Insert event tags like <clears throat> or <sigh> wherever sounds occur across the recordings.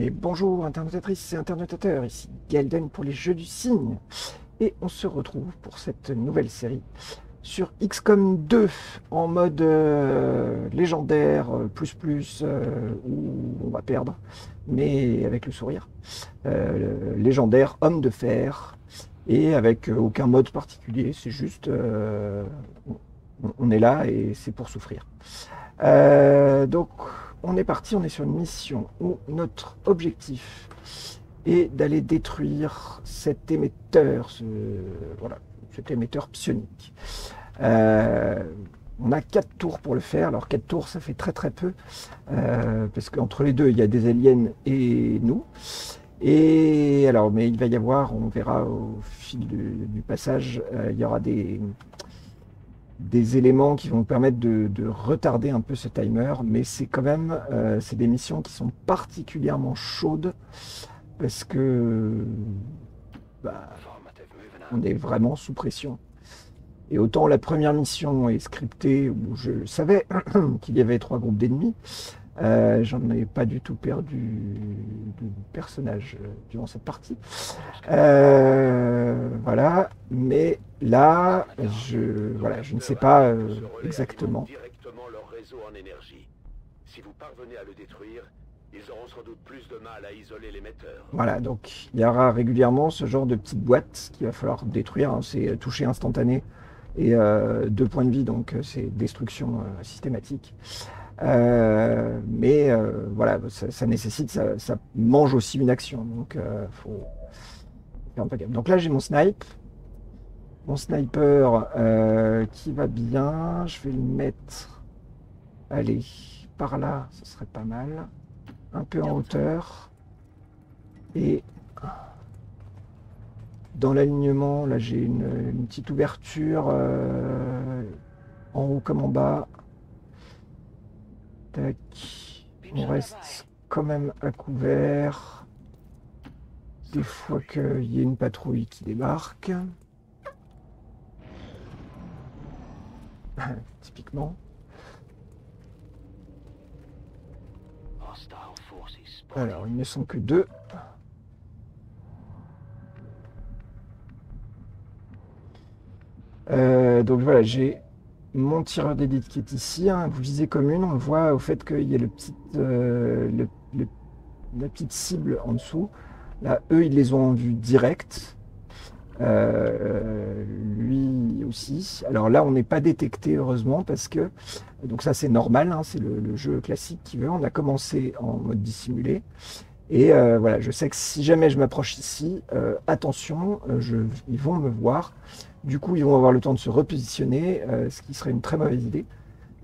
Et bonjour internautatrices et internautateurs, ici Galden pour les jeux du cygne. Et on se retrouve pour cette nouvelle série sur XCOM 2 en mode euh, légendaire, euh, plus plus, euh, où on va perdre, mais avec le sourire. Légendaire, homme de fer, et avec aucun mode particulier, c'est juste, on- est là et c'est pour souffrir. Donc, on est parti, on est sur une mission où notre objectif est d'aller détruire cet émetteur, ce, voilà, cet émetteur psionique. Euh, on a quatre tours pour le faire. Alors quatre tours, ça fait très très peu, euh, parce qu'entre les deux, il y a des aliens et nous. Et alors, mais il va y avoir, on verra au fil du, passage, euh, il y aura des, des éléments qui vont permettre de, de retarder un peu ce timer, mais c'est quand même euh, c'est des missions qui sont particulièrement chaudes parce que bah, on est vraiment sous pression. Et autant la première mission est scriptée où je savais <clears throat> qu'il y avait trois groupes d'ennemis, euh, j'en ai pas du tout perdu de personnage euh, durant cette partie. Euh, voilà, mais là, je, voilà, je ne sais pas euh, exactement. Si vous parvenez à le détruire, ils auront sans doute plus de mal à isoler l'émetteur. Voilà, donc il y aura régulièrement ce genre de petites boîtes qu'il va falloir détruire. hein. C'est toucher instantané et euh, deux points de vie, donc euh, c'est destruction euh, systématique. Euh, mais euh, voilà, ça, nécessite, ça, mange aussi une action, donc euh, faut faire un peu. Donc là j'ai mon snipe, mon sniper euh, qui va bien. Je vais le mettre, allez, par là, ce serait pas mal, un peu en hauteur. Et dans l'alignement, là j'ai une, petite ouverture en haut comme en bas. On reste quand même à couvert. Des fois qu'il y ait une patrouille qui débarque. <laughs> Typiquement. Alors, ils ne sont que deux. Euh, donc voilà, j'ai mon tireur d'élite qui est ici. hein. Vous visez commune, on voit au fait qu'il y a le petit, euh, la petite cible en dessous. Là, eux, ils les ont en vue directe. Euh, lui aussi. Alors là, on n'est pas détecté, heureusement, parce que. Donc ça, c'est normal, hein, c'est le, jeu classique qui veut. On a commencé en mode dissimulé. Et euh, voilà, je sais que si jamais je m'approche ici, attention, ils vont me voir. Du coup, ils vont avoir le temps de se repositionner, euh, ce qui serait une très mauvaise idée.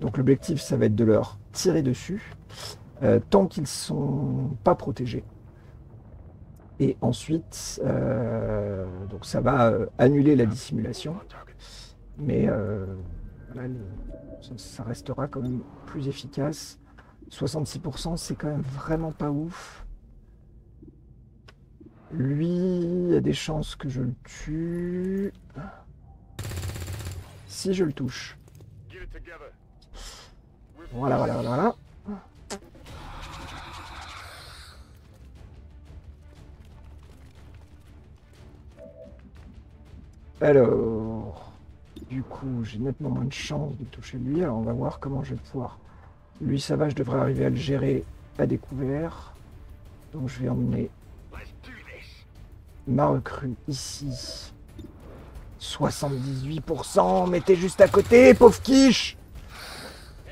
Donc l'objectif, ça va être de leur tirer dessus, euh, tant qu'ils sont pas protégés. Et ensuite, euh, ça va annuler la dissimulation, mais ça, ça restera quand même plus efficace. 66%, c'est quand même vraiment pas ouf. Lui, il y a des chances que je le tue. Si je le touche. Voilà, voilà, voilà, voilà. Alors, du coup, j'ai nettement moins de chances de toucher lui. Alors, on va voir comment je vais pouvoir. Lui, ça va, je devrais arriver à le gérer à découvert. Donc, je vais emmener ma recrue ici. 78%, mais t'es juste à côté, pauvre quiche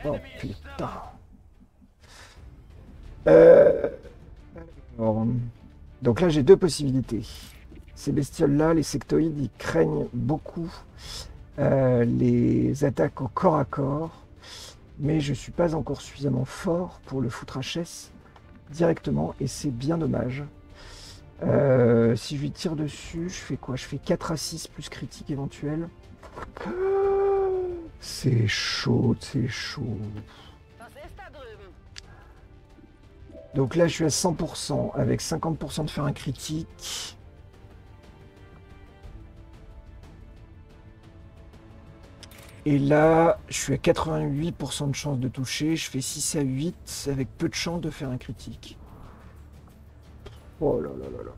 Oh putain. Euh, donc là, j'ai deux possibilités. Ces bestioles-là, les sectoïdes, ils craignent beaucoup euh, les attaques au corps à corps, mais je suis pas encore suffisamment fort pour le foutre à chasse directement, et c'est bien dommage. Euh, si je lui tire dessus, je fais quoi? Je fais 4 à 6 plus critique éventuel. C'est chaud, c'est chaud. Donc là, je suis à 100% avec 50% de faire un critique. Et là, je suis à 88% de chance de toucher. Je fais 6 à 8 avec peu de chance de faire un critique. Oh là là là là.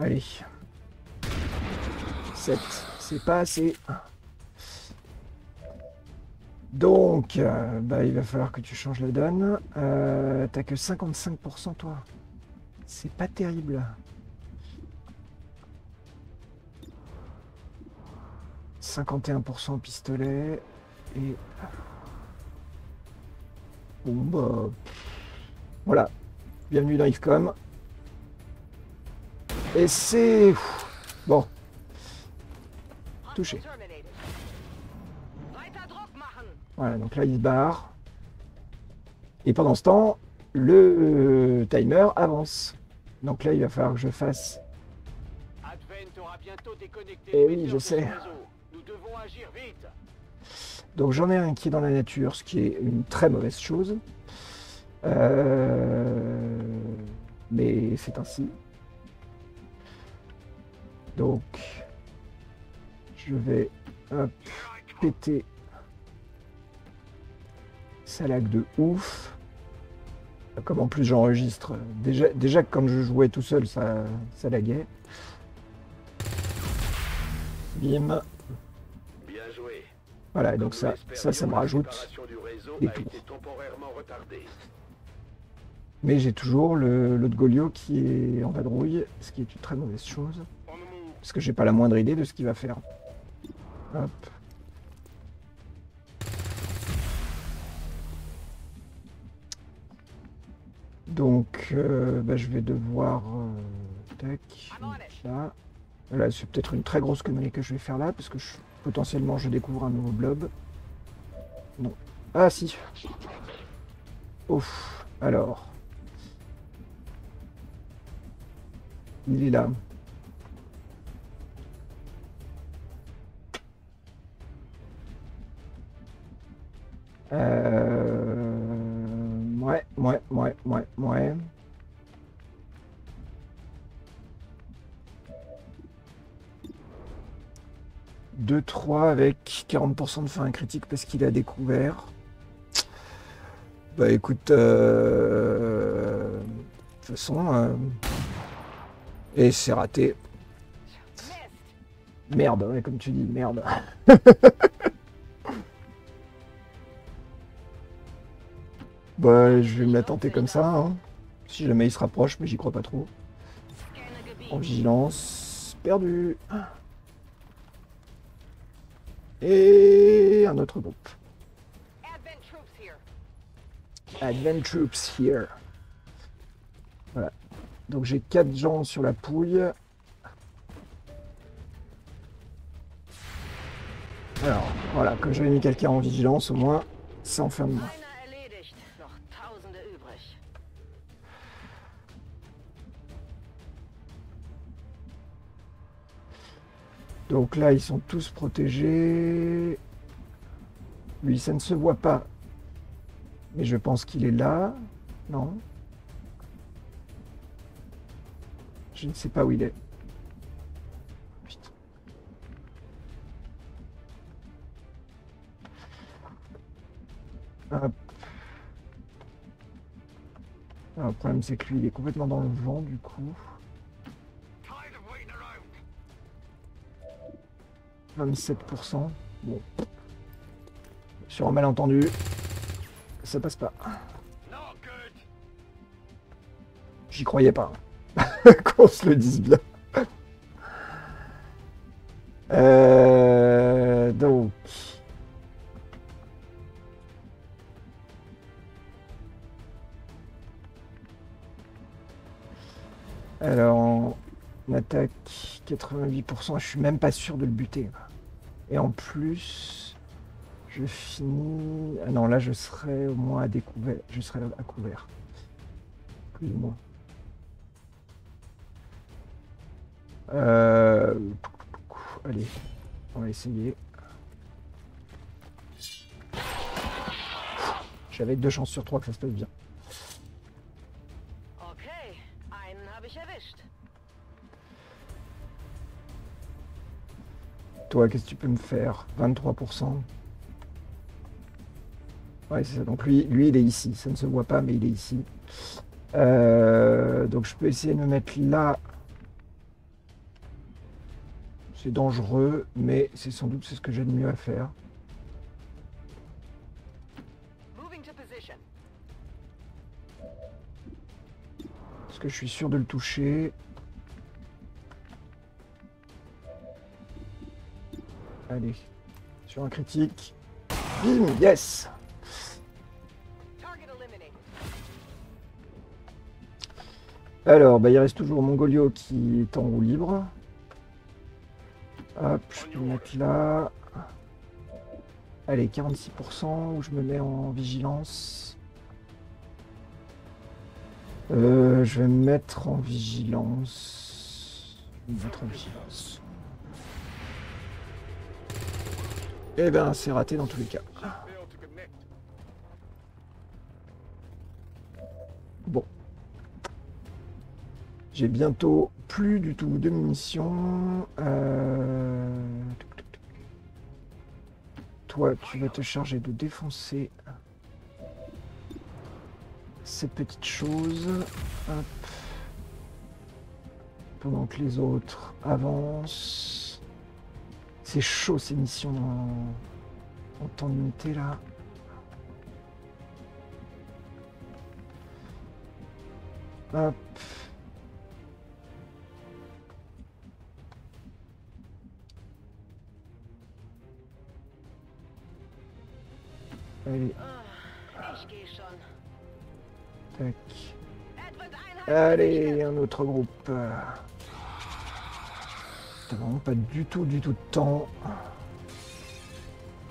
Allez. 7. C'est pas assez. Donc, euh, bah, il va falloir que tu changes la donne. Euh, T'as que 55% toi. C'est pas terrible. 51% au pistolet. Et... Bon bah... Voilà. Bienvenue dans XCOM. Et c'est... Bon. Touché. Voilà, donc là il se barre. Et pendant ce temps, le euh, timer avance. Donc là il va falloir que je fasse... Déconnecté Eh oui, je sais. Donc j'en ai un qui est dans la nature, ce qui est une très mauvaise chose. Euh, Mais c'est ainsi. Donc je vais hop, péter sa lag de ouf. Comme en plus j'enregistre, déjà, déjà que quand je jouais tout seul, ça, ça laguait. Bim. Bien joué. Voilà, et donc Comme ça, ça, ça me rajoute des tours. Mais j'ai toujours le l'autre Golio qui est en vadrouille, ce qui est une très mauvaise chose. Parce que j'ai pas la moindre idée de ce qu'il va faire. Hop. Donc, euh, bah, je vais devoir... euh, tac. Là, c'est peut-être une très grosse connerie que je vais faire là, parce que je- potentiellement je découvre un nouveau blob. Non. Ah si. Ouf. Alors. Il est là. Euh... Ouais, ouais, ouais, ouais, ouais. Deux, trois avec 40% de fin critique parce qu'il a découvert. Bah écoute, euh... de toute façon, euh, et c'est raté. Merde, ouais, comme tu dis, merde. <laughs> bah, je vais me la tenter comme ça. hein. Si jamais il se rapproche, mais j'y crois pas trop. En vigilance, perdu. Et un autre groupe. Advent Troops here. Voilà. Donc j'ai quatre gens sur la pouille. Alors, voilà, comme j'avais mis quelqu'un en vigilance, au moins, ça en fait un übrig. Donc là, ils sont tous protégés. Lui, ça ne se voit pas. Mais je pense qu'il est là. Non? Je ne sais pas où il est. Alors, le problème, c'est que lui, il est complètement dans le vent, du coup. 27%. Bon. Sur un malentendu, ça passe pas. J'y croyais pas. <laughs> Qu'on se le dise bien. Euh, donc. Alors, on attaque 88%, je suis même pas sûr de le buter. Et en plus, je finis. Ah non, là je serai au moins à découvert. Je serai à couvert. Plus ou moins. Euh, Allez, on va essayer. J'avais deux chances sur trois que ça se passe bien. Toi, qu'est-ce que tu peux me faire? 23%. Ouais, c'est ça. Donc lui, lui, il est ici. Ça ne se voit pas, mais il est ici. Euh, donc je peux essayer de me mettre là. C'est dangereux, mais c'est sans doute ce que j'ai de mieux à faire. Parce que je suis sûr de le toucher? Allez, sur un critique. Bim, yes. Alors, bah, il reste toujours Mongolio qui est en roue libre. Hop, je peux le mettre là. Allez, 46%, où je me mets en vigilance. Euh, je vais me mettre en vigilance. Me en vigilance. Eh ben, c'est raté dans tous les cas. Bon. J'ai bientôt plus du tout de munitions. Euh. Toi, tu vas te charger de défoncer ces petites choses. Pendant que les autres avancent. C'est chaud ces missions en, en temps limité là. Hop. Schon. tac. Allez, un autre groupe. Pas du tout, du tout de temps.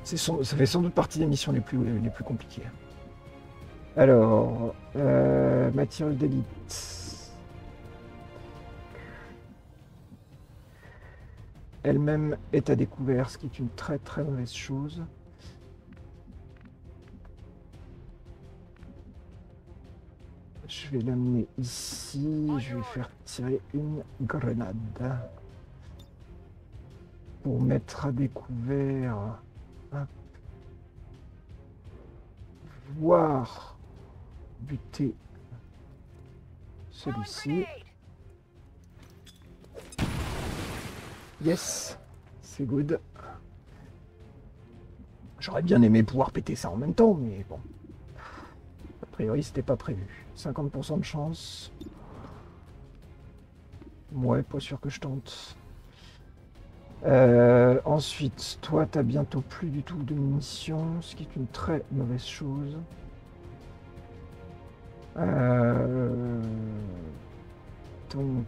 Ça fait sans doute partie des missions les plus, les plus compliquées. Alors, euh, d'élite. Elle-même est à découvert, ce qui est une très très mauvaise chose. Je vais l'amener ici, je vais faire tirer une grenade. Pour mettre à découvert. Voir buter celui-ci. Yes, c'est good. J'aurais bien aimé pouvoir péter ça en même temps, mais bon. A priori, c'était pas prévu. 50% de chance. Ouais, pas sûr que je tente. Euh, ensuite, toi, t'as bientôt plus du tout de munitions, ce qui est une très mauvaise chose. Euh, donc.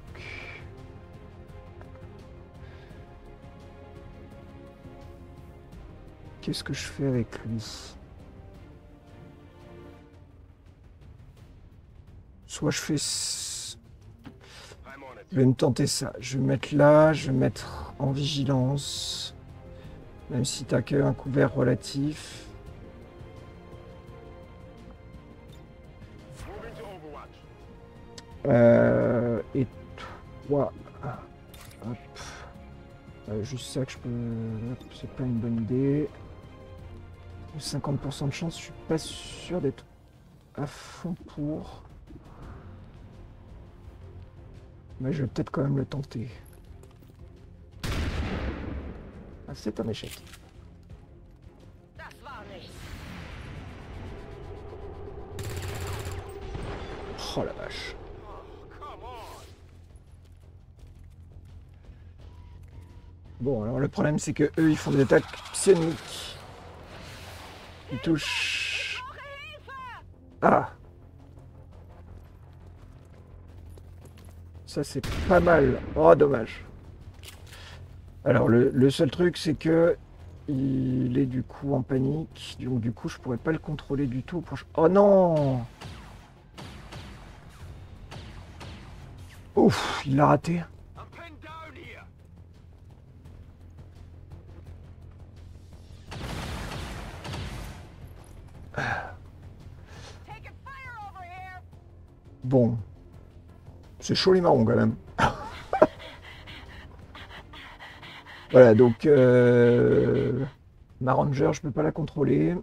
Qu'est-ce que je fais avec lui? Soit je fais... Je vais me tenter ça. Je vais me mettre là, je vais me mettre en vigilance. Même si t'as qu'un couvert relatif. Euh, et toi... Hop. Euh, juste ça que je peux... C'est pas une bonne idée. 50% de chance, je suis pas sûr d'être à fond pour. Mais je vais peut-être quand même le tenter. Ah, c'est un échec. Oh la vache. Bon, alors le problème c'est que eux ils font des attaques psioniques. Ils touchent. Ah Ça c'est pas mal. Oh dommage. Alors le, le seul truc c'est que il est du coup en panique. Donc du coup je pourrais pas le contrôler du tout. Pour... Oh non Ouf, il l'a raté. I'm C'est chaud les marrons quand même. <laughs> voilà, donc euh, ma ranger, je peux pas la contrôler.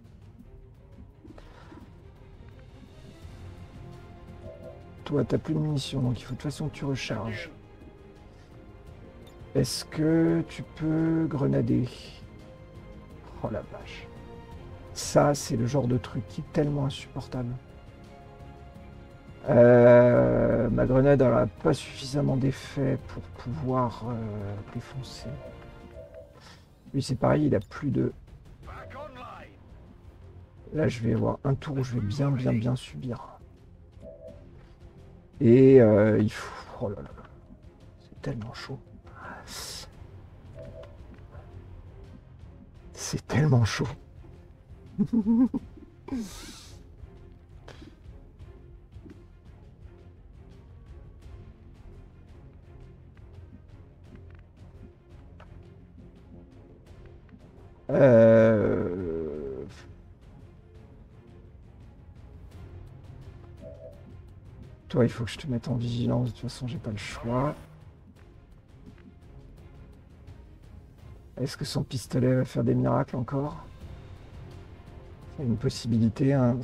Toi, t'as plus de munitions, donc il faut de toute façon que tu recharges. Est-ce que tu peux grenader? Oh la vache. Ça, c'est le genre de truc qui est tellement insupportable. Euh, ma grenade n'a pas suffisamment d'effet pour pouvoir euh, défoncer. Lui, c'est pareil, il a plus de... Là, je vais avoir un tour où je vais bien, bien, bien subir. Et euh, il faut... Oh là là. C'est tellement chaud. C'est tellement chaud. <laughs> Euh... Toi, il faut que je te mette en vigilance. De toute façon, j'ai pas le choix. Est-ce que son pistolet va faire des miracles encore? C'est une possibilité. hein.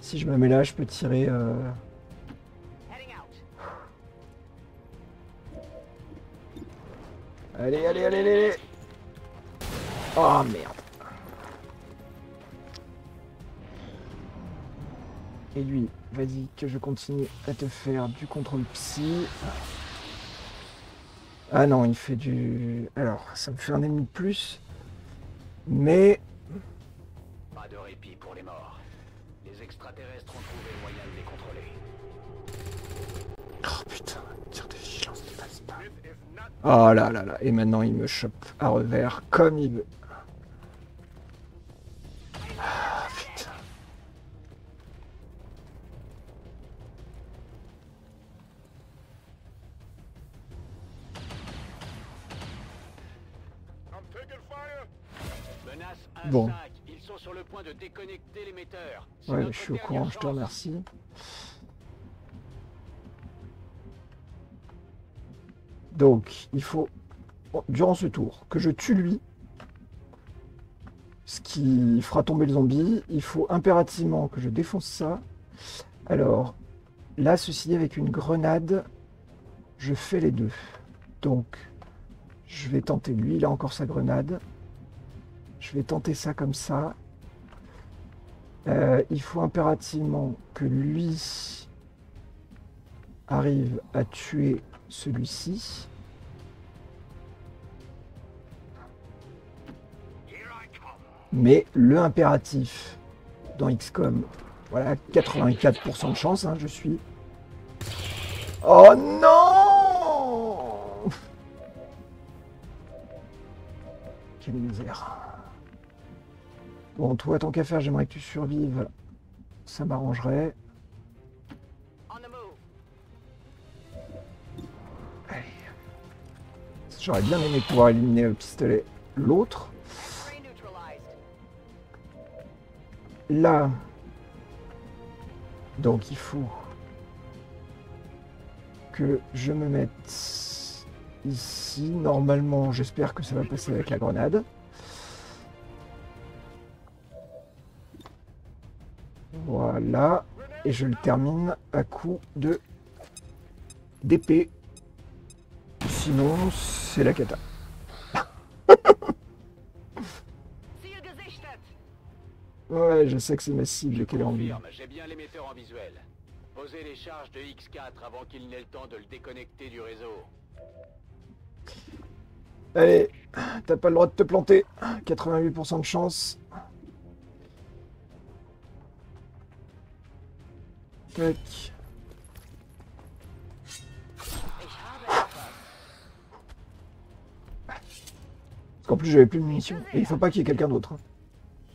Si- je me mets là, je peux tirer. euh, allez, allez, allez, allez. Oh merde. Et lui, vas-y, que je continue à te faire du contrôle psy. Ah non, il fait du... Alors, ça me fait un ennemi de plus. Mais... Pas de répit pour les morts. Les extraterrestres ont trouvé le moyen de les contrôler. Oh putain, tir de vigilance ne passe pas. Oh là là là, et maintenant il me chope à revers comme il veut. Bon. 1-5. Ils sont sur le point de déconnecter l'émetteur. C'est Ouais, je suis au courant, je te remercie. Donc, il faut, durant ce tour, que je tue lui, ce qui fera tomber le zombie. Il faut impérativement que je défonce ça. Alors, là, ceci dit, avec une grenade, je fais les deux. Donc, je vais tenter lui, il a encore sa grenade. Je vais tenter ça comme ça. Euh, il faut impérativement que lui arrive à tuer celui-ci. Mais le impératif dans XCOM, voilà, 84% de chance, hein, je suis. Oh non Quelle misère. Bon, toi, tant qu'à faire, j'aimerais que tu survives. Ça m'arrangerait. J'aurais bien aimé pouvoir éliminer le pistolet. L'autre, là. Donc il faut que je me mette ici. Normalement, j'espère que ça va passer avec la grenade. Voilà. Et je le termine à coup de d'épée. Sinon, c'est la cata. <laughs> Ouais, je sais que c'est ma cible qu'elle est en vie. Confirme, j'ai bien l'émetteur en visuel. Posez les charges de X4 avant qu'il n'ait le temps de le déconnecter du réseau. Allez, t'as pas le droit de te planter. 88% de chance. Tac. Parce qu'en plus, j'avais plus de munitions. Il faut pas qu'il y ait quelqu'un d'autre. hein.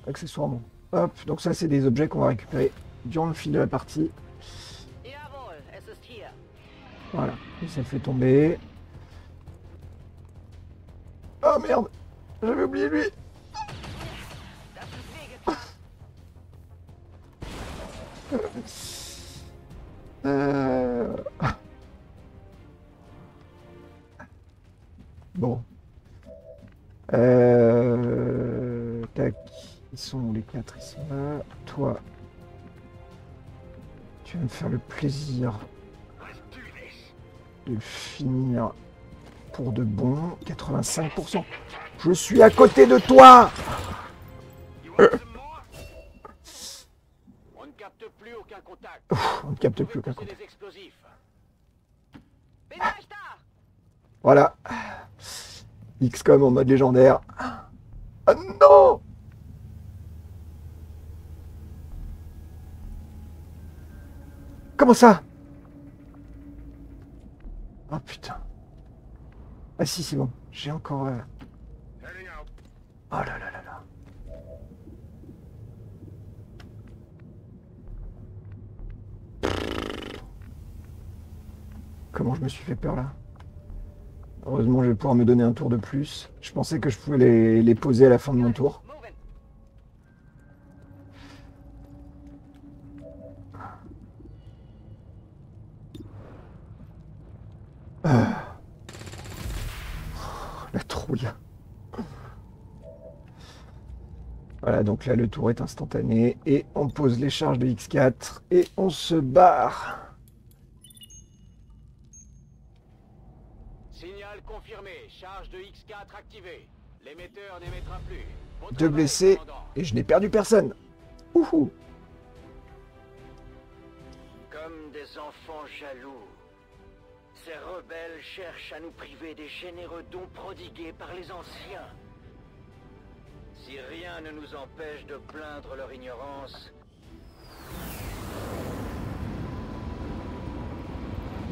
Accessoirement. Hop, donc ça, c'est des objets qu'on va récupérer durant le fil de la partie. Voilà. Et ça fait tomber. Oh merde J'avais oublié lui. <laughs> Euh, Bon. Euh... Tac. Ils sont les quatre, sont là. Toi, tu vas me faire le plaisir de finir pour de bon. 85%. Je suis à côté de toi On ne capte plus aucun contact. On ne capte plus aucun gleich da! Voilà. XCOM en mode légendaire. Ah non Comment ça? Oh putain. Ah si, c'est bon. J'ai encore... euh, Oh là là là Comment je me suis fait peur là Heureusement, je vais pouvoir me donner un tour de plus. Je pensais que je pouvais les, poser à la fin de mon tour. Moving. La trouille. Voilà, donc là, le tour est instantané. Et on pose les charges de X4 et on se barre. Charge de X4 activée. L'émetteur n'émettra plus. Bon Deux blessés et je n'ai perdu personne. Ouhou. Comme des enfants jaloux. Ces rebelles cherchent à nous priver des généreux dons prodigués par les anciens. Si rien ne nous empêche de plaindre leur ignorance,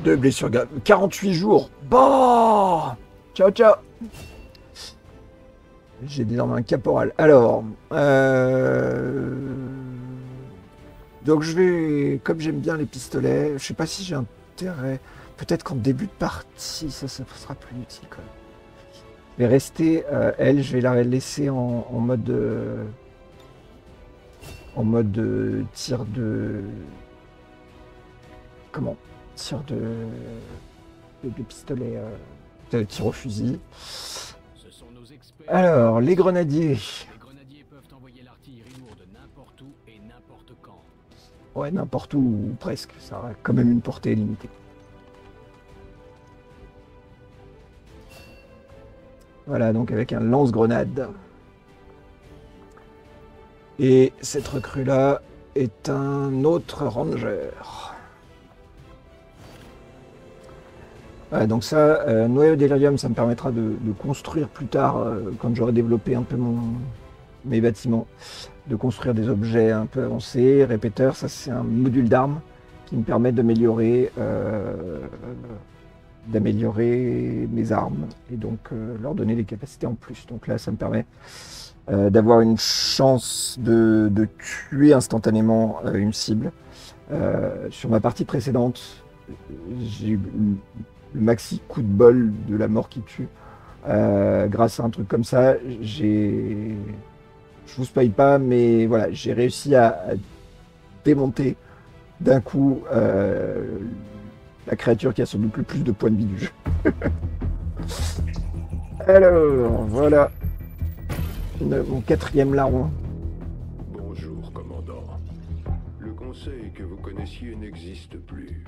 Deux blessures graves. 48 jours. Bah Ciao, ciao J'ai désormais un caporal. Alors, euh... donc je vais, comme j'aime bien les pistolets, je sais pas si j'ai intérêt. Peut-être qu'en début de partie, ça, ça sera plus utile quand même. Je vais rester, euh, elle, je vais la laisser en, mode, euh, en mode euh, tir de, comment, tir de, de, de pistolet, euh, de tir au fusil. Alors, les grenadiers. Ouais, n'importe où, presque. Ça a quand même une portée limitée. Voilà, donc avec un lance-grenade. Et cette recrue-là est un autre ranger. Ouais, donc ça, euh, noyau délirium, ça me permettra de, construire plus tard, euh, quand j'aurai développé un peu mes bâtiments, de construire des objets un peu avancés. Répéteur, ça c'est un module d'armes qui me permet d'améliorer euh, d'améliorer mes armes et donc euh, leur donner des capacités en plus. Donc là, ça me permet euh, d'avoir une chance de, de tuer instantanément euh, une cible. Euh, sur ma partie précédente, j'ai eu le maxi coup de bol de la mort qui tue. Euh, grâce à un truc comme ça, j'ai je vous spoil pas, mais voilà, j'ai réussi à, démonter d'un coup euh, la créature qui a sans doute le plus de points de vie du jeu. <laughs> Alors, voilà mon quatrième larron. Bonjour, commandant. Le conseil que vous connaissiez n'existe plus.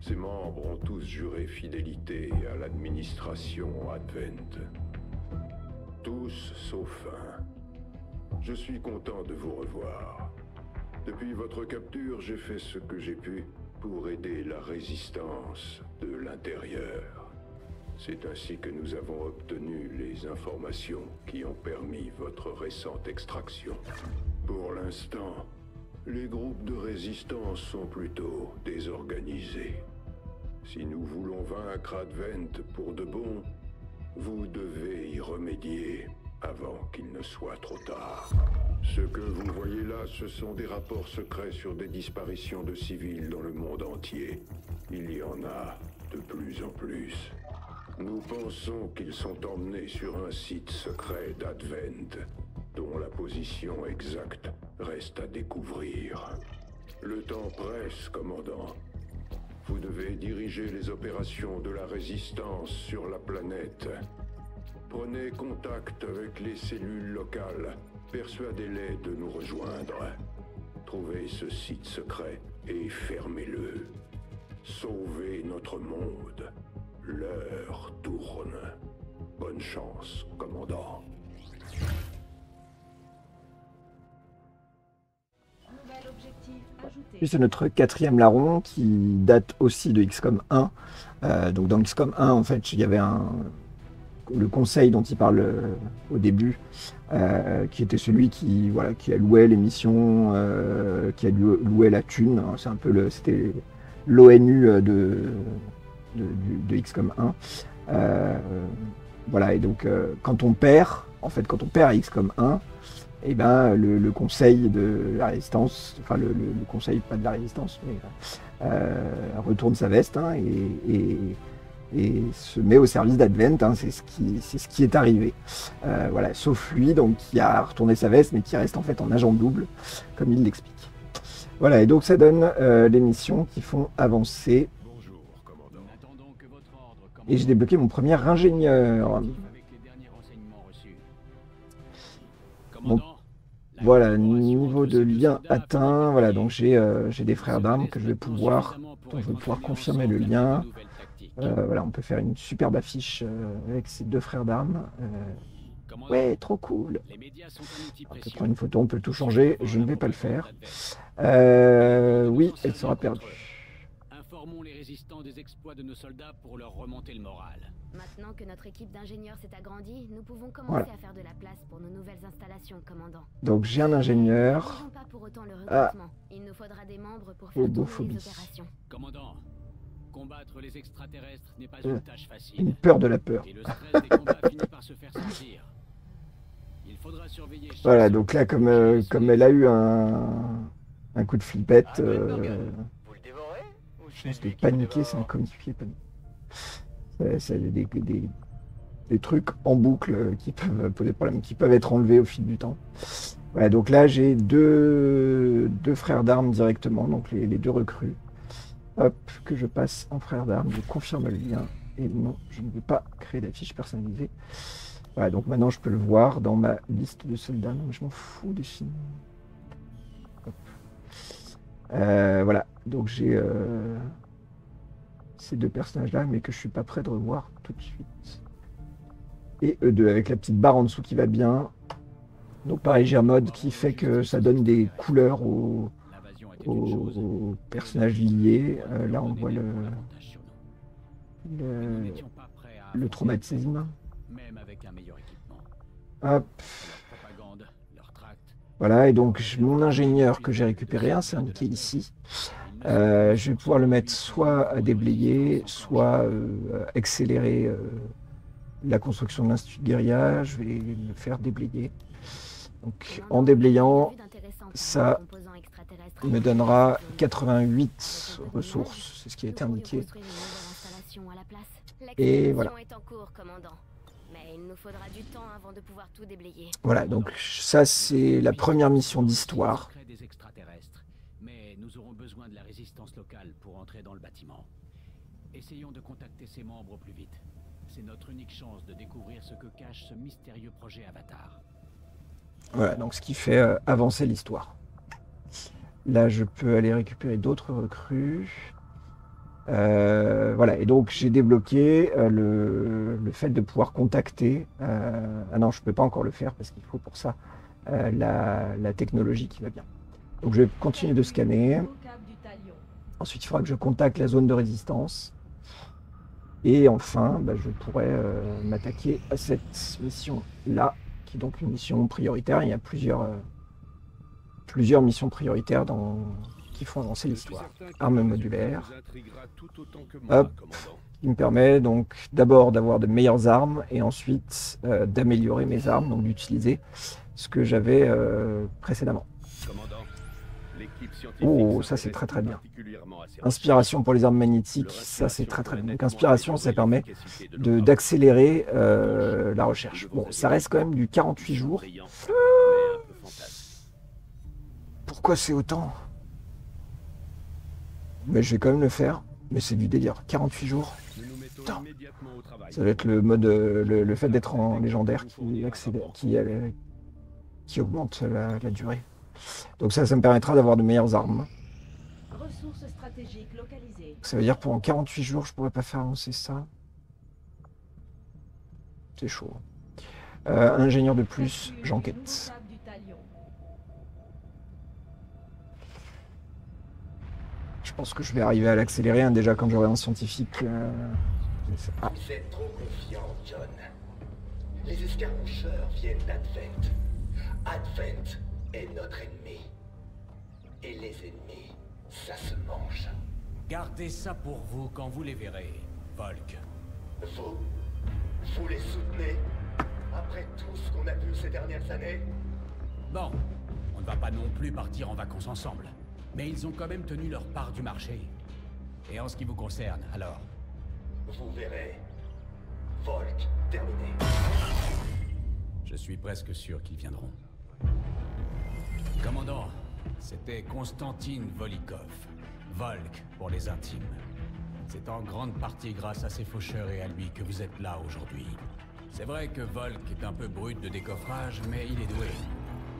Ses membres ont tous juré fidélité à l'administration Advent. Tous sauf un. Je suis content de vous revoir. Depuis votre capture, j'ai fait ce que j'ai pu pour aider la résistance de l'intérieur. C'est ainsi que nous avons obtenu les informations qui ont permis votre récente extraction. Pour l'instant, les groupes de résistance sont plutôt désorganisés. Si nous voulons vaincre Advent pour de bon, vous devez y remédier avant qu'il ne soit trop tard. Ce que vous voyez là, ce sont des rapports secrets sur des disparitions de civils dans le monde entier. Il y en a de plus en plus. Nous pensons qu'ils sont emmenés sur un site secret d'Advent, dont la position exacte reste à découvrir. Le temps presse, commandant. Vous devez diriger les opérations de la résistance sur la planète. Prenez contact avec les cellules locales. Persuadez-les de nous rejoindre. Trouvez ce site secret et fermez-le. Sauvez notre monde. bonne chance, commandant. C'est notre quatrième larron qui date aussi de XCOM 1. Euh, donc dans XCOM 1, en fait, il y avait un, le conseil dont il parle euh, au début, euh, qui était celui qui, qui allouait les missions, qui allouait louait la thune. C'est un peu le, c'était l'ONU de, de, XCOM 1. Euh, voilà, et donc quand on perd, en fait, quand on perd à XCOM 1, et ben le, conseil de la résistance, enfin le, conseil pas de la résistance, mais euh, retourne sa veste hein, et, se met au service d'Advent. hein, c'est ce qui est arrivé. Euh, voilà, sauf lui donc qui a retourné sa veste, mais qui reste en fait en agent double, comme il l'explique. Voilà, et donc ça donne euh, les missions qui font avancer. Bonjour, commandant. Et j'ai débloqué mon premier ingénieur. Voilà, niveau de lien atteint. Voilà, donc j'ai euh, j'ai des frères d'armes que je vais pouvoir. je vais pouvoir confirmer le lien. Euh, voilà, on peut faire une superbe affiche euh, avec ces deux frères d'armes. Euh, ouais, trop cool. On peut prendre une photo, on peut tout changer. Je ne vais pas le faire. Euh, oui, elle sera perdue. Informons les résistants des exploits de nos soldats pour leur remonter le moral. Maintenant que notre équipe d'ingénieurs s'est agrandie, nous pouvons commencer Voilà. à faire de la place pour nos nouvelles installations, commandant. Donc j'ai un Ne ingénieur. négligeons pas pour autant le Ah. recrutement. Il nous faudra des membres pour faire les opérations. Commandant, combattre les extraterrestres n'est pas Euh, une tâche facile. Une peur de la peur. Et le stress des combats <laughs> finit par se faire sentir. Il faudra surveiller Voilà, donc là, comme, euh, comme elle a eu un, un coup de flippette, Ah, euh, ou je c'est un coéquipier paniqué. C'est des, des, des trucs en boucle euh, qui peuvent poser problème, qui peuvent être enlevés au fil du temps. Voilà, donc là, j'ai deux, deux frères d'armes directement, donc les, les deux recrues. Hop, que je passe en frère d'armes, je confirme le lien. Et non, je ne veux pas créer d'affiche personnalisée. Voilà, donc maintenant je peux le voir dans ma liste de soldats. Non, mais je m'en fous des films. Euh, voilà, donc j'ai euh, ces deux personnages-là, mais que je suis pas prêt de revoir tout de suite. Et E2 avec la petite barre en dessous qui va bien. Donc pareil, j'ai un mode qui fait que ça donne des couleurs aux, personnages liés. Euh, là, on voit le, le, le traumatisme. Hop, Leur propagande, leur tract. Voilà, et donc mon ingénieur que j'ai récupéré, hein, c'est indiqué ici. Euh, je vais pouvoir le mettre soit à déblayer, soit euh, accélérer euh, la construction de l'Institut de guérilla. Je vais le faire déblayer. Donc en déblayant, ça me donnera 88 ressources, c'est ce qui a été indiqué. Et voilà. Il nous faudra du temps avant de pouvoir tout déblayer. Voilà, donc ça c'est la première mission d'histoire. secret des extraterrestres. Mais nous aurons besoin de la résistance locale pour entrer dans le bâtiment. Essayons de contacter ses membres au plus vite. C'est notre unique chance de découvrir ce que cache ce mystérieux projet Avatar. Voilà, donc ce qui fait euh, avancer l'histoire. Là, je peux aller récupérer d'autres recrues. Euh, voilà, et donc j'ai débloqué euh, le, fait de pouvoir contacter. euh, ah non, je ne peux pas encore le faire parce qu'il faut pour ça la, technologie qui va bien. Donc je vais continuer de scanner. Ensuite, il faudra que je contacte la zone de résistance. Et enfin, bah, je pourrais m'attaquer à cette mission-là, qui est donc une mission prioritaire. Il y a plusieurs missions prioritaires dans... qui font avancer l'histoire. Arme modulaire, Hop. qui me permet donc d'abord d'avoir de meilleures armes et ensuite euh, d'améliorer mes armes, donc d'utiliser ce que j'avais euh, précédemment. Oh, ça, c'est très, très bien. Inspiration pour les armes magnétiques, ça c'est très très bien. Donc inspiration, ça permet d'accélérer euh, la recherche. Bon, ça reste quand même du 48 jours. Pourquoi c'est autant? Mais je vais quand même le faire. Mais c'est du délire. 48 jours. Putain. Ça va être le mode, euh, le, le fait d'être en légendaire qui, accélère, qui, euh, qui augmente la, la durée. Donc ça, ça me permettra d'avoir de meilleures armes. Ça veut dire pendant 48 jours, je pourrais pas faire avancer ça. c'est chaud. Euh, un ingénieur de plus, j'enquête. Je pense que je vais arriver à l'accélérer hein, déjà quand j'aurai un scientifique. euh, Ah, Vous êtes trop confiant, John. Les escarmoucheurs viennent d'Advent. Advent est notre ennemi. Et les ennemis, ça se mange. Gardez ça pour vous quand vous les verrez, Volk. Vous Vous les soutenez Après tout ce qu'on a vu ces dernières années? Bon, on ne va pas non plus partir en vacances ensemble. Mais ils ont quand même tenu leur part du marché. Et en ce qui vous concerne, alors Vous verrez. Volk, terminé. Je suis presque sûr qu'ils viendront. Commandant, c'était Konstantin Volikov. Volk pour les intimes. C'est en grande partie grâce à ses faucheurs et à lui que vous êtes là aujourd'hui. C'est vrai que Volk est un peu brut de décoffrage, mais il est doué.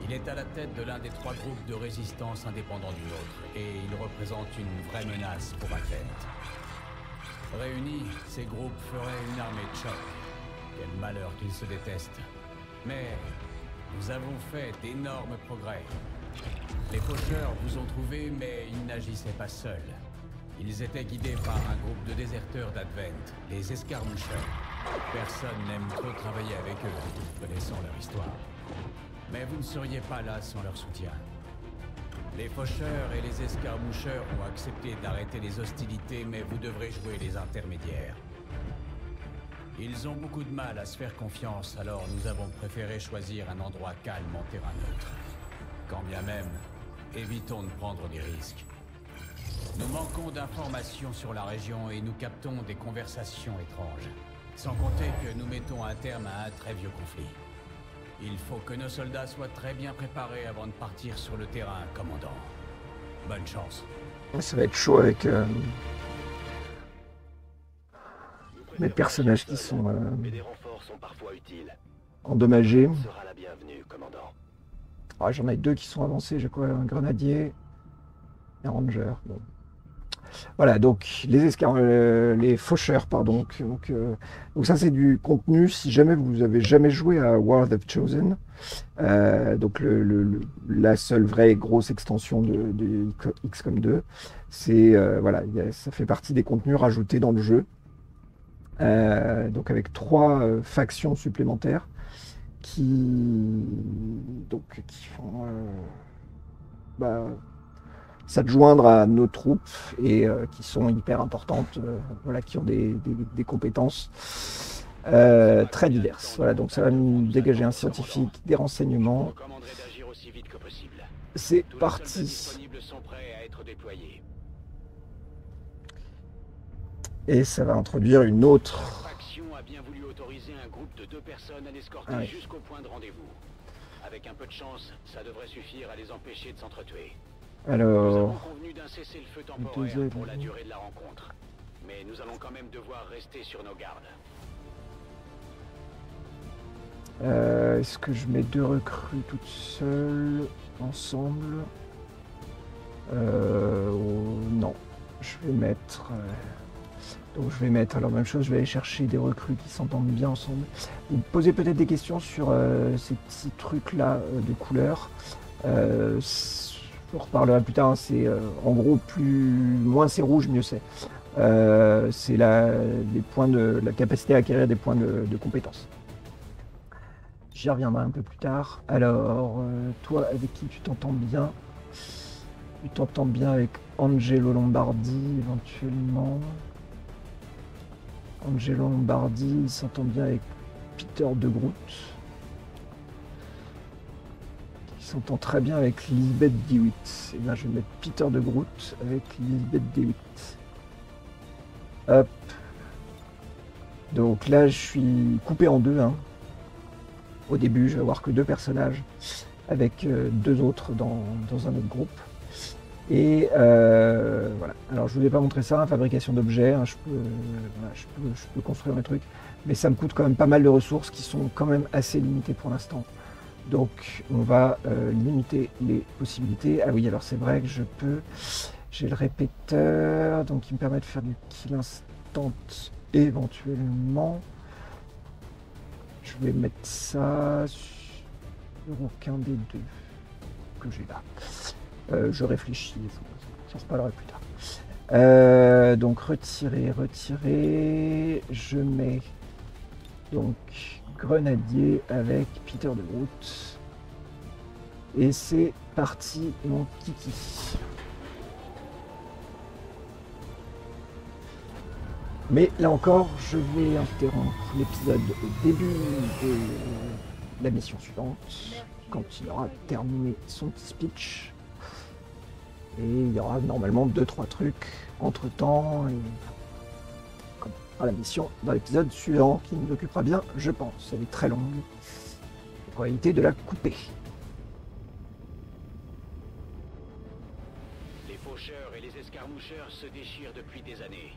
Il est à la tête de l'un des trois groupes de résistance indépendants du nôtre, et il représente une vraie menace pour Advent. Réunis, ces groupes feraient une armée de choc. Quel malheur qu'ils se détestent. Mais nous avons fait d'énormes progrès. Les faucheurs vous ont trouvé, mais ils n'agissaient pas seuls. Ils étaient guidés par un groupe de déserteurs d'Advent, les escarmoucheurs. Personne n'aime trop travailler avec eux, connaissant leur histoire. Mais vous ne seriez pas là sans leur soutien. Les faucheurs et les escarmoucheurs ont accepté d'arrêter les hostilités, mais vous devrez jouer les intermédiaires. Ils ont beaucoup de mal à se faire confiance, alors nous avons préféré choisir un endroit calme en terrain neutre. Quand bien même, évitons de prendre des risques. Nous manquons d'informations sur la région et nous captons des conversations étranges. Sans compter que nous mettons un terme à un très vieux conflit. Il faut que nos soldats soient très bien préparés avant de partir sur le terrain, commandant. Bonne chance. ça va être chaud avec euh, mes personnages qui sont euh, Mais des renforts sont parfois utiles. endommagés. Sera la bienvenue, commandant. Ah, J'en ai deux qui sont avancés. J'ai quoi Un grenadier et un ranger. Bon. Voilà, donc les, escar- euh, les faucheurs, pardon. Donc, donc, euh, donc ça c'est du contenu. Si jamais vous avez jamais joué à War of Chosen, euh, donc la seule vraie grosse extension de, XCOM 2, c'est euh, voilà, ça fait partie des contenus rajoutés dans le jeu. Euh, donc avec trois euh, factions supplémentaires qui donc qui font euh, bah, s'adjoindre à nos troupes et euh, qui sont hyper importantes, euh, voilà, qui ont des, des- compétences euh, très diverses. Voilà, donc ça va nous dégager un scientifique, des renseignements. C'est parti. Et ça va introduire une autre. Ah oui. Avec un peu de chance, ça devrait suffire à les empêcher de s'entretuer. Nous avons Alors, temporaire pour la durée de la rencontre. Mais nous allons quand même devoir rester sur nos gardes. euh, est-ce que je mets deux recrues toutes seules, ensemble? Euh, oh, Non. Je vais mettre. euh, donc je vais mettre alors même chose, je vais aller chercher des recrues qui s'entendent bien ensemble. Vous posez peut-être des questions sur ces petits trucs là de couleurs. On reparlera plus tard. c'est euh, en gros plus moins c'est rouge, mieux c'est. Euh, c'est la, des points de la capacité à acquérir des points de, de compétences. J'y reviendrai un peu plus tard. Alors, euh, toi, avec qui tu t'entends bien? Tu t'entends bien avec Angelo Lombardi, éventuellement? Angelo Lombardi, s'entend bien avec Peter de Groot. S'entend très bien avec Lisbeth DeWitt. Et bien, je vais mettre Peter de Groot avec Lisbeth DeWitt. Hop. Donc là, je suis coupé en deux. hein. Au début, je vais avoir que deux personnages avec euh, deux autres dans, dans un autre groupe. Et euh, voilà. Alors, je ne vous ai pas montré ça, hein, fabrication d'objets. hein, je, peux, euh, voilà, je, peux, je peux construire mes trucs. Mais ça me coûte quand même pas mal de ressources qui sont quand même assez limitées pour l'instant. Donc, on va euh, limiter les possibilités. Ah oui, alors c'est vrai que je peux. J'ai le répéteur, donc qui me permet de faire du kill instant éventuellement. je vais mettre ça sur aucun des deux que j'ai là. Euh, je réfléchis, j'en reparlerai plus tard. Euh, donc retirer, retirer. Je mets donc grenadier avec Peter de Groot. Et c'est parti mon kiki. Mais là encore, je vais interrompre l'épisode au début de la mission suivante, quand il aura terminé son petit speech. Et il y aura normalement 2-3 trucs entre temps et à la mission dans l'épisode suivant qui nous occupera bien, je pense. Elle est très longue. Probabilité de la couper. Les faucheurs et les escarmoucheurs se déchirent depuis des années.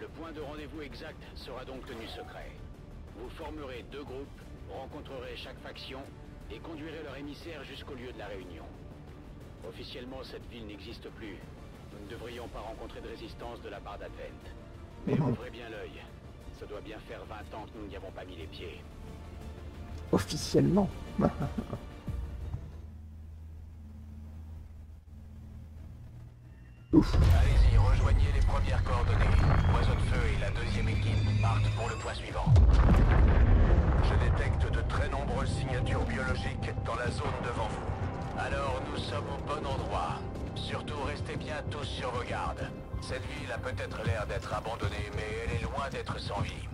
Le point de rendez-vous exact sera donc tenu secret. Vous formerez deux groupes, rencontrerez chaque faction et conduirez leur émissaire jusqu'au lieu de la réunion. Officiellement, cette ville n'existe plus. Nous ne devrions pas rencontrer de résistance de la part d'Advent. Mais ouvrez bien l'œil. Ça doit bien faire 20 ans que nous n'y avons pas mis les pieds. Officiellement. Ouf. Allez-y, rejoignez les premières coordonnées. Oiseau de feu et la deuxième équipe partent pour le point suivant. Je détecte de très nombreuses signatures biologiques dans la zone devant vous. Alors nous sommes au bon endroit. Surtout restez bien tous sur vos gardes. Cette ville a peut-être l'air d'être abandonnée, mais elle est loin d'être sans vie.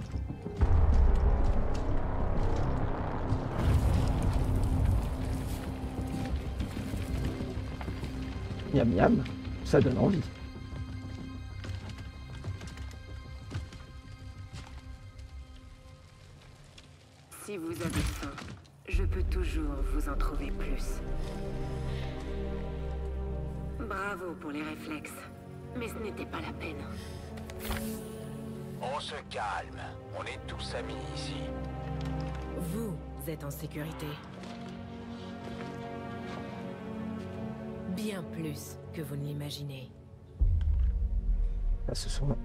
Miam miam. Ça donne envie. Si vous avez faim, je peux toujours vous en trouver plus. Bravo pour les réflexes, mais ce n'était pas la peine. On se calme. On est tous amis ici. Vous êtes en sécurité. Bien plus que vous ne l'imaginez. Là, ce sont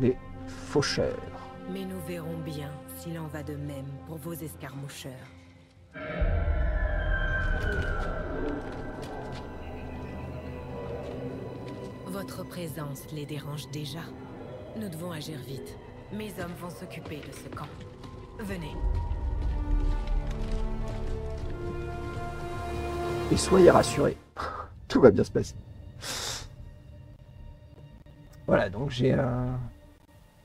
les faucheurs. Mais nous verrons bien s'il en va de même pour vos escarmoucheurs. Présence les dérange déjà. Nous devons agir vite. Mes hommes vont s'occuper de ce camp. Venez. Et soyez rassurés, tout va bien se passer. Voilà, donc j'ai un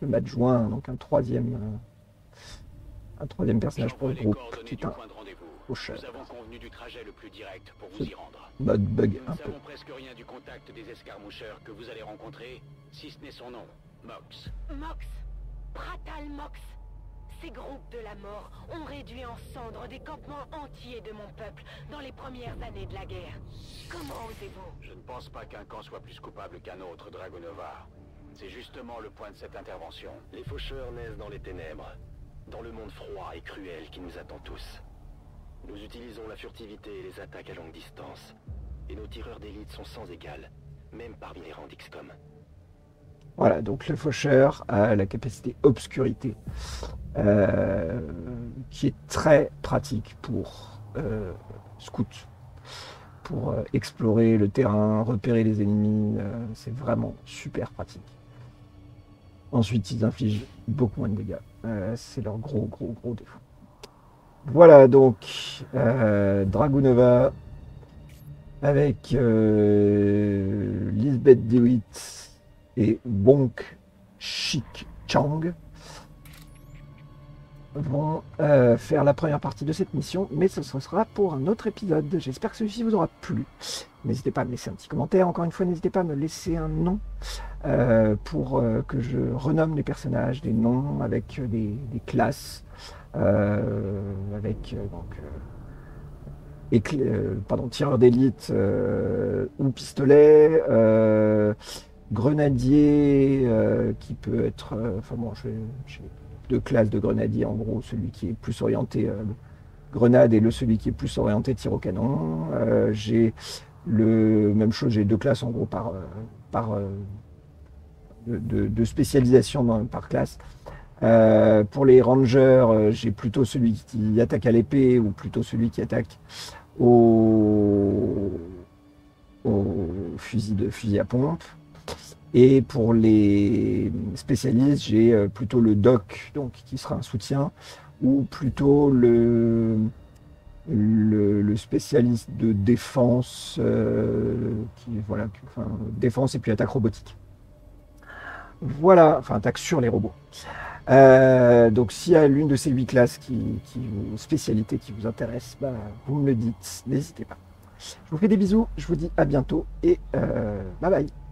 le m'adjoint, donc un troisième euh, un troisième personnage pour le groupe, coordonnées faucheur. Nous avons convenu du trajet le plus direct pour vous y rendre. mode bug Nous un ne peu. savons presque rien du contact des escarmoucheurs que vous allez rencontrer, si ce n'est son nom, Mox. Mox? Pratal Mox? Ces groupes de la mort ont réduit en cendres des campements entiers de mon peuple dans les premières années de la guerre. Comment osez-vous? Je ne pense pas qu'un camp soit plus coupable qu'un autre, Dragonova. C'est justement le point de cette intervention. Les faucheurs naissent dans les ténèbres, dans le monde froid et cruel qui nous attend tous. Nous utilisons la furtivité et les attaques à longue distance. Et nos tireurs d'élite sont sans égal, même parmi les rangs d'XCOM. Voilà, donc le faucheur a la capacité obscurité, euh, qui est très pratique pour euh, scout, pour euh, explorer le terrain, repérer les ennemis. euh, c'est vraiment super pratique. Ensuite, ils infligent beaucoup moins de dégâts. C'est leur gros, gros, gros défaut. Voilà donc euh, Dragunova avec euh, Lisbeth DeWitt et Bonk Shik Chang vont euh, faire la première partie de cette mission, mais ce sera pour un autre épisode. J'espère que celui-ci vous aura plu. N'hésitez pas à me laisser un petit commentaire. Encore une fois, n'hésitez pas à me laisser un nom pour que je renomme les personnages, des noms avec des, classes, avec euh, donc euh, euh, tireur d'élite euh, ou pistolet, euh, grenadier euh, qui peut être, euh, enfin bon, j'ai deux classes de grenadier en gros, celui qui est plus orienté euh, grenade et le celui qui est plus orienté tir au canon. Euh, j'ai le même chose, j'ai deux classes en gros par, euh, par euh, de, spécialisation par classe. Euh, pour les rangers, euh, j'ai plutôt celui qui attaque à l'épée ou plutôt celui qui attaque au, fusil, à pompe. Et pour les spécialistes, j'ai euh, plutôt le doc, qui sera un soutien, ou plutôt le, spécialiste de défense, qui, voilà, défense et puis attaque robotique. Voilà, enfin attaque sur les robots. Euh, donc s'il y a l'une de ces huit classes qui, qui spécialités qui vous intéresse, bah, vous me le dites, n'hésitez pas. Je vous fais des bisous, je vous dis à bientôt et euh, bye bye.